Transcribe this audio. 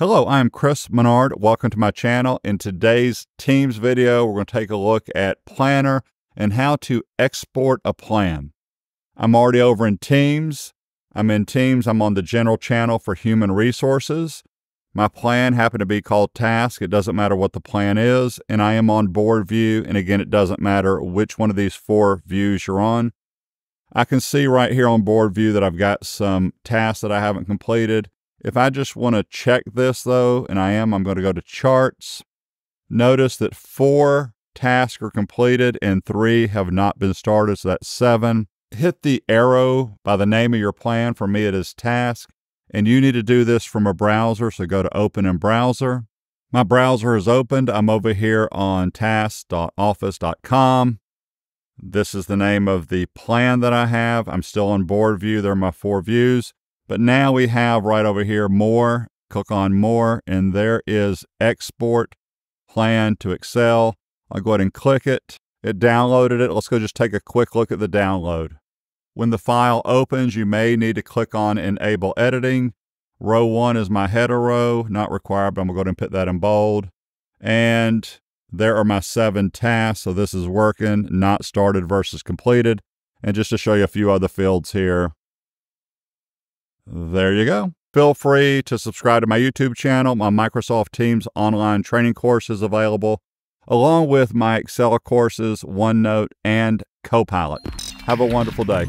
Hello, I'm Chris Menard. Welcome to my channel. In today's Teams video, we're going to take a look at Planner and how to export a plan. I'm already over in Teams. I'm in Teams. I'm on the general channel for human resources. My plan happened to be called Task. It doesn't matter what the plan is. And I am on Board View. And again, it doesn't matter which one of these four views you're on. I can see right here on Board View that I've got some tasks that I haven't completed. If I just want to check this though, and I am, I'm going to go to charts. Notice that four tasks are completed and three have not been started. So that's seven. Hit the arrow by the name of your plan. For me, it is task. And you need to do this from a browser. So go to open in browser. My browser is opened. I'm over here on task.office.com. This is the name of the plan that I have. I'm still on board view. There are my four views. But now we have right over here more. Click on more, and there is export plan to Excel. I'll go ahead and click it. It downloaded it. Let's go just take a quick look at the download. When the file opens, you may need to click on Enable Editing. Row 1 is my header row, not required, but I'm going to go ahead and put that in bold. And there are my seven tasks. So this is working, not started versus completed. And just to show you a few other fields here, there you go. Feel free to subscribe to my YouTube channel. My Microsoft Teams online training course is available, along with my Excel courses, OneNote, and Copilot. Have a wonderful day.